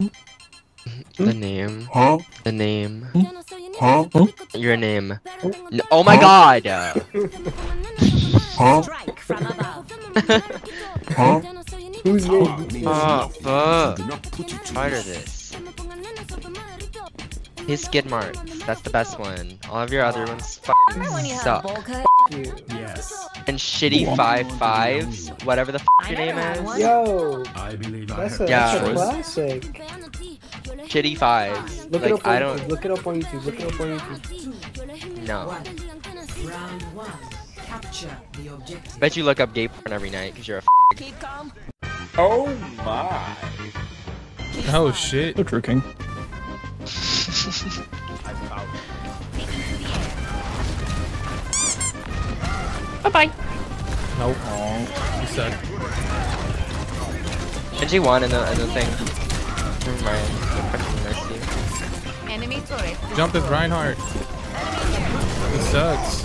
Hmm? The name. Huh? The name. Hmm? Huh? Your name. Hmm? No, oh my god! Huh? Huh? Who's name? oh, fuck. Tired of this. His skid marks. That's the best one. All of your other ones fucking suck. You. Yes. And shitty five fives, whatever the fuck your name is. Yo, I believe that's have a, Yeah. that's a classic. Shitty fives. Look it up. On, I don't Look it up on YouTube. Look it up on YouTube. know. Round one. Capture the objective. Bet you look up gay porn every night because you're a. Keep calm. Oh my. Oh shit. The True King. Nope. You suck. Genji won in the in the thing. Never mind. Enemy turret. Jump is Reinhardt. He sucks.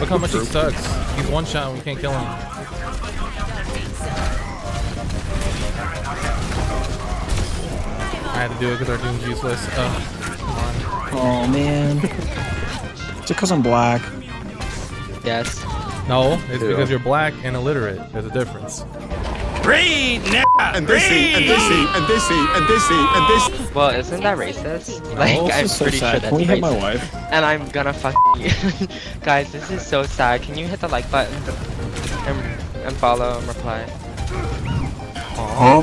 Look how much he sucks. He's one shot and we can't kill him. I had to do it because our doom's useless. Ugh. Come on. Oh man. Is it because I'm black? Yes. No, it's Yeah. because you're black and illiterate. There's a difference. And this see, and this see, and this see, and this see, and this. Well, isn't that racist? Like, Oh, I'm so pretty sad. sure that's Can we hit my racist. wife? And I'm gonna fuck you. Guys, this is so sad. Can you hit the like button and, and follow and reply? Huh?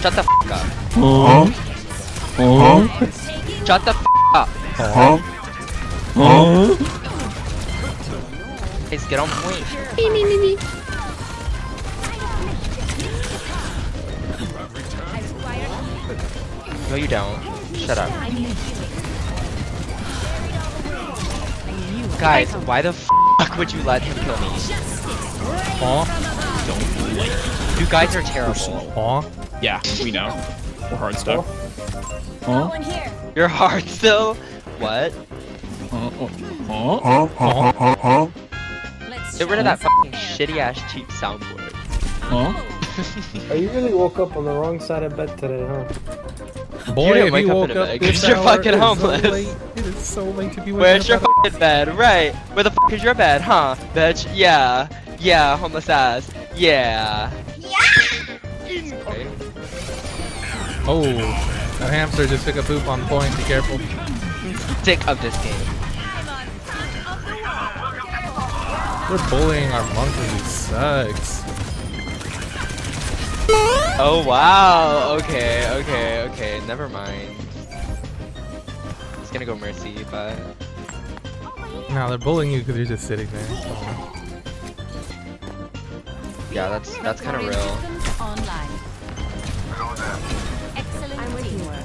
Shut the fuck up. Huh? Huh? Shut the fuck up. Huh? Huh? Guys, get on point. No, you don't. Shut up. Guys, why the fuck would you let him kill me? Aw. You guys are terrible. Aw. Yeah, we know. We're hard stuff. Huh? You're hard still? What? Huh? Huh? Huh? Huh? Huh? Get rid of that fucking shitty ass cheap soundboard. Huh? Oh, you really woke up on the wrong side of bed today, huh? Boy, didn't if wake you woke in a up bed, this 'cause you're fucking it is so homeless. late. It is so late to be waking Where's your up at- fucking bed? Right. Where the fuck is your bed, huh? Bitch. Yeah. Yeah, homeless ass. Yeah. Okay. Oh, that hamster just took a poop on point. Be careful. Sick of this game. We're bullying our monkey. He sucks. Oh wow. Okay, okay, okay. Never mind. It's gonna go Mercy, but No, they're bullying you because you're just sitting there. Come yeah, that's that's kind of real. Online. Excellent teamwork.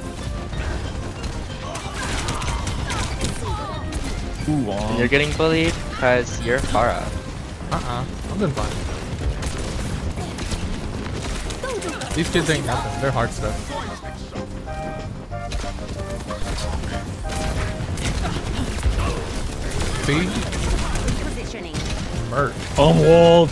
Ooh, And you're getting bullied because you're Pharah. Uh-uh. I'm doing fine. These kids ain't nothing. They're hard stuff. See? Merc. I'm walled.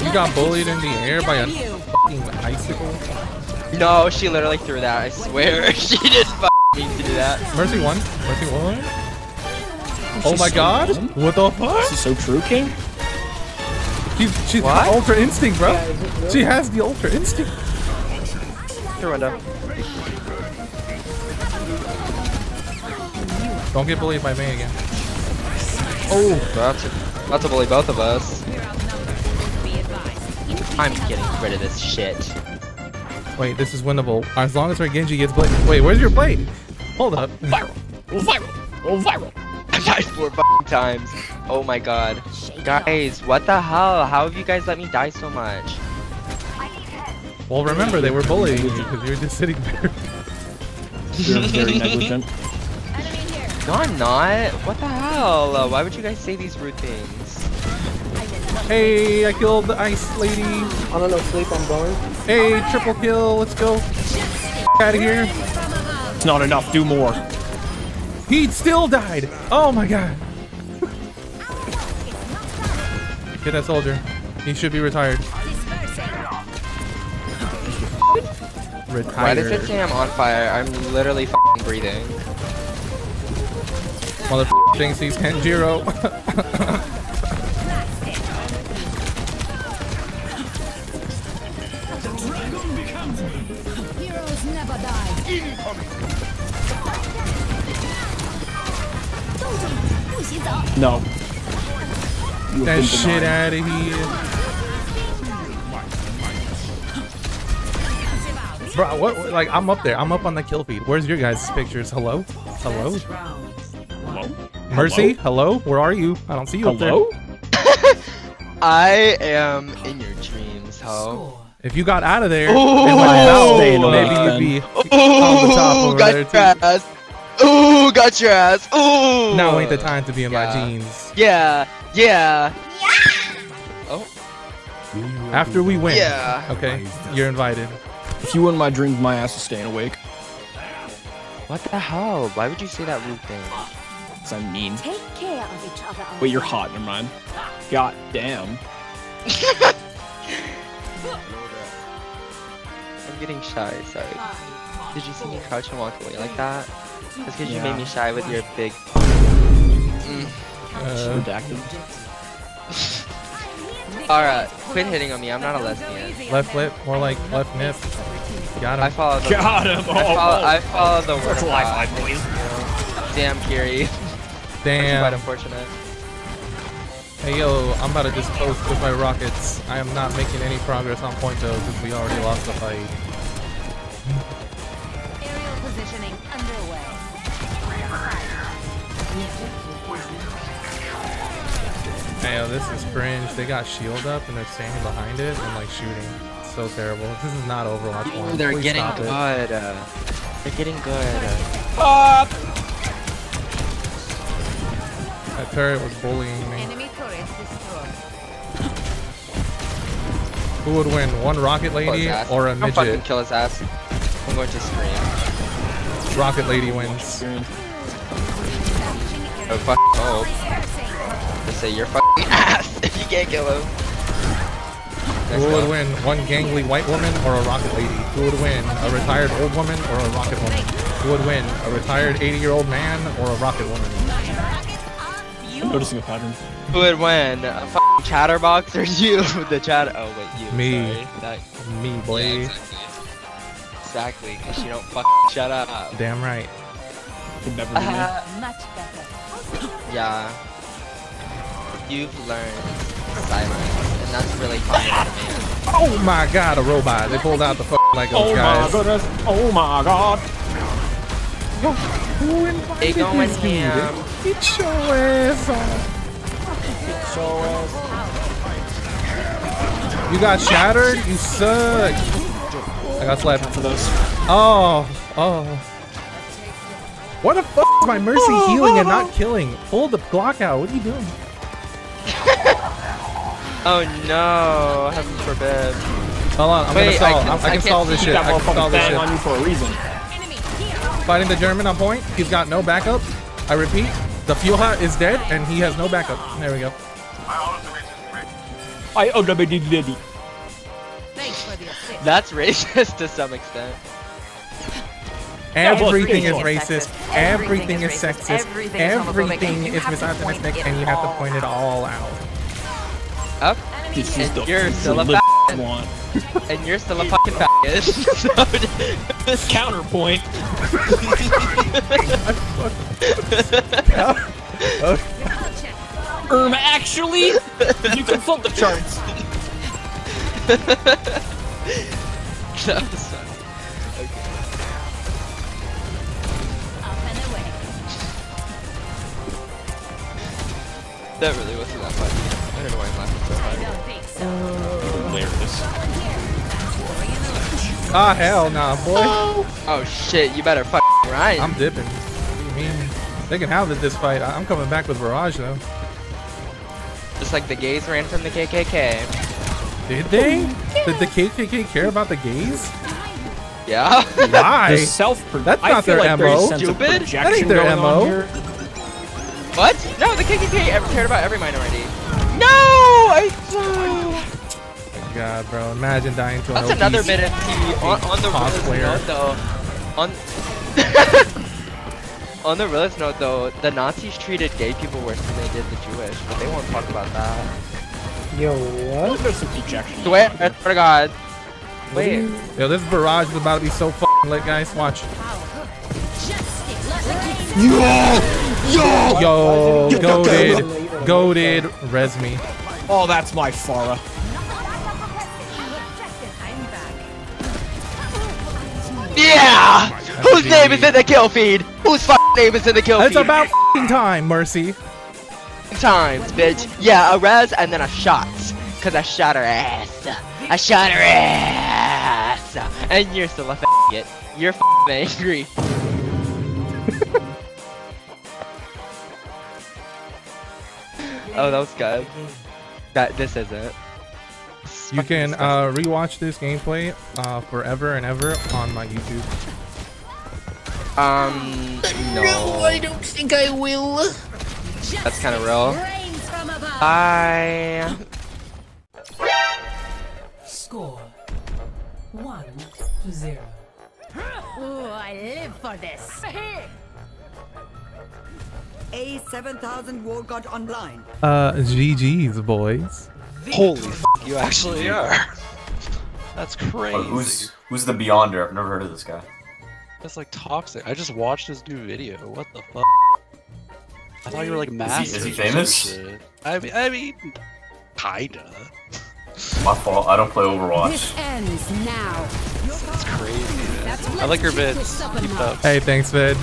You got bullied in the air by a fucking icicle? No, she literally threw that. I swear, she didn't mean to do that. Mercy one. Mercy one. Oh my god. What the fuck? This is so true, King. She's, she's What? ultra instinct, bro. Yeah, is? She has the ultra instinct. Through window. Don't get bullied by me again. Oh, that's a, that's a bully both of us. I'm getting rid of this shit. Wait, this is winnable. As long as our Genji gets blade. Wait, where's your blade? Hold up. Viral. Oh, viral. Oh, viral. I died four fucking times. Oh my god. Guys, what the hell? How have you guys let me die so much? Well, remember, they were bullying you because you were just sitting there. You're very negligent. No, I'm not. What the hell? Uh, why would you guys say these rude things? hey, I killed the ice lady. I don't know, sleep, I'm going. Hey, triple kill. Let's go. Out of here. It's not enough. Do more. He still died. Oh my god. Get that soldier. He should be retired. Retired. Why does it say I'm on fire? I'm literally fucking breathing. Motherfucker thinks he's Kenjiro. Heroes never die. No. You have that shit out of here. Bro, what, what- Like, I'm up there. I'm up on the kill feed. Where's your guys' pictures? Hello? Hello? Hello? Mercy? Hello? Where are you? I don't see you Hello? up there. I am in your dreams, ho. If you got out of there Ooh. and went out, maybe you'd be on the top Ooh, over got there too. ass. Ooh, got your ass. Ooh. Now ain't the time to be in my jeans. Yeah, yeah. Oh, After we win. Yeah. Okay, you're invited. If you were in my dreams, my ass is staying awake. what the hell? Why would you say that rude thing? Cause I'm mean. Take care of each other. Wait, you're hot. Never mind. God damn. I'm getting shy, sorry. Did you see me crouch and walk away like that? That's because you made me shy with your big. Uh, Redacted. Alright, quit hitting on me. I'm not a lesbian. left lip, more like left nip. Got I him. follow the. Got him. I follow, I follow the word. That's of Wi-Fi, God. boys. Damn, Kiri. That's quite unfortunate. Hey yo, I'm about to just post with my rockets. I am not making any progress on point though, because we already lost the fight. Hey yo, this is cringe. They got shield up and they're standing behind it and like shooting. It's so terrible. This is not Overwatch 1. They're Please getting stop good. it. uh, They're getting good. That turret was bullying me. Enemy turret destroyed. Who would win, one rocket Kill his lady ass. or a I'll fucking midget? kill his ass. I'm going to scream. Rocket lady wins. Oh fuck. Oh. Just say your fucking ass if you can't kill him. Next Who would win, one gangly white woman or a rocket lady? Who would win, a retired old woman or a rocket woman? Who would win, a retired 80 year old man or a rocket woman? I'm noticing a pattern. Who would win? A fucking chatterbox or you? the chat. Oh wait, you. Me. Sorry. That, Me, yeah, boy. exactly. Exactly, because you don't fucking shut up. Damn right. Could never be me. Uh, Much better. Yeah. You've learned silence, and that's really funny to me. Oh my god, a robot. They pulled out the fucking Legos, Oh my goodness. Oh my god. Who invited They going this dude? ham. Get your ass on. You got shattered? You suck. I got slapped. For those. Oh, oh. What the fuck is my mercy healing and not killing? Pull the Glock out. What are you doing? Oh no, heaven forbid. Hold on, I'm Wait, gonna solve. can- I, I can can't solve this shit. That I can solve motherfucking this bang on you for a reason. Fighting the German on point. He's got no backup. I repeat, the fuel hut is dead and he has no backup. There we go. I oh. That's racist to some extent. Well, Everything is racist. Everything is sexist. Everything is misogynistic, and you have to point it all out. Up, This is the you're still a liberals fat- want. and you're still a fucking faggot. so, Counterpoint. Um, actually, you consult the charts. That really wasn't that funny. I don't know why I'm laughing so hard. Think so. Hilarious. Ah, hell nah, boy. Oh shit, you better fucking rhyme. I'm dipping. What do you mean? They can have it this fight. I- I'm coming back with Barrage, though. Just like the gays ran from the KKK. Did they? Did the KKK care about the gays? Yeah. Why? The self That's I not feel their like there's MO. a sense of Stupid? That ain't their going MO. On here. what? No, the KKK ever cared about every minority. No, I. Oh god, bro. Imagine dying to an That's another obese- bit of tea on, on the realist note though. On on the realist note though, the Nazis treated gay people worse than they did the Jewish, but they won't talk about that. Yo, what? There's some ejection. Swear, I swear to God. Wait. Yo, this barrage is about to be so fucking lit, guys. Watch. Justice. Let the king Yo, Why is it- goaded, goaded, res me. Oh, that's my Pharah. Yeah! Whose name is in the kill feed? Whose fucking name is in the kill It's feed? It's about fucking time, Mercy. times, bitch. Yeah, a res and then a shot. Cause I shot her ass. I shot her ass. And you're still a faggot. You're f***ing angry. Oh, that was good. That this isn't. You can uh, rewatch this gameplay uh, forever and ever on my YouTube. Um, no. I don't think I will. That's kind of real. Rains from above. Bye. Score one to zero. Ooh, I live for this. A7000 War God Online. Uh, GG's, boys. Holy f you actually are. That's crazy. Oh, who's who's the Beyonder? I've never heard of this guy. That's like toxic. I just watched his new video. What the fuck? I thought you were like massive. is master. he famous? I mean, I mean, kinda. My fault. I don't play Overwatch. This ends now. That's crazy. That's I like your plenty to vids. Keep up. Hey, thanks, Vid.